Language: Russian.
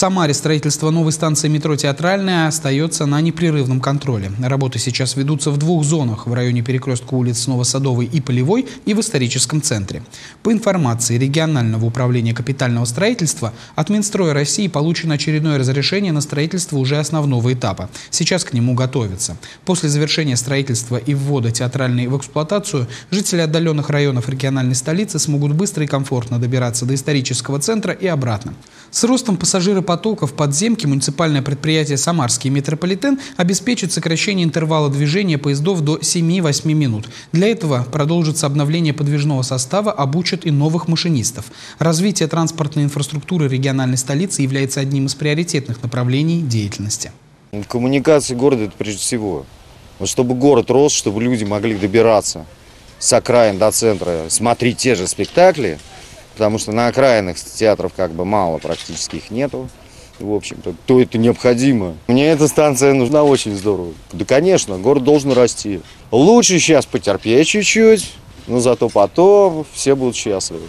Самаре строительство новой станции метро «Театральная» остается на непрерывном контроле. Работы сейчас ведутся в двух зонах – в районе перекрестка улиц Новосадовой и Полевой и в историческом центре. По информации регионального управления капитального строительства, от Минстроя России получено очередное разрешение на строительство уже основного этапа. Сейчас к нему готовятся. После завершения строительства и ввода «Театральной» в эксплуатацию жители отдаленных районов региональной столицы смогут быстро и комфортно добираться до исторического центра и обратно. С ростом пассажиропотока в подземке муниципальное предприятие «Самарский метрополитен» обеспечит сокращение интервала движения поездов до 7-8 минут. Для этого продолжится обновление подвижного состава, обучат и новых машинистов. Развитие транспортной инфраструктуры региональной столицы является одним из приоритетных направлений деятельности. Коммуникации города это прежде всего. Вот чтобы город рос, чтобы люди могли добираться с окраин до центра, смотреть те же спектакли – потому что на окраинах театров как бы мало, практически их нету. В общем-то, то это необходимо. Мне эта станция нужна очень здорово. Да, конечно, город должен расти. Лучше сейчас потерпеть чуть-чуть, но зато потом все будут счастливы.